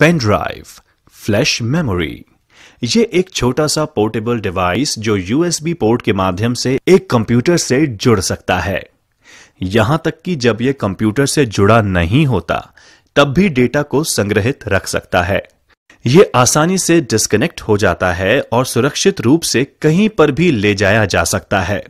Pen drive, flash memory. ये एक छोटा सा पोर्टेबल डिवाइस जो यूएसबी पोर्ट के माध्यम से एक कंप्यूटर से जुड़ सकता है। यहाँ तक कि जब यह कंप्यूटर से जुड़ा नहीं होता, तब भी डेटा को संग्रहित रख सकता है। ये आसानी से डिस्कनेक्ट हो जाता है और सुरक्षित रूप से कहीं पर भी ले जाया जा सकता है।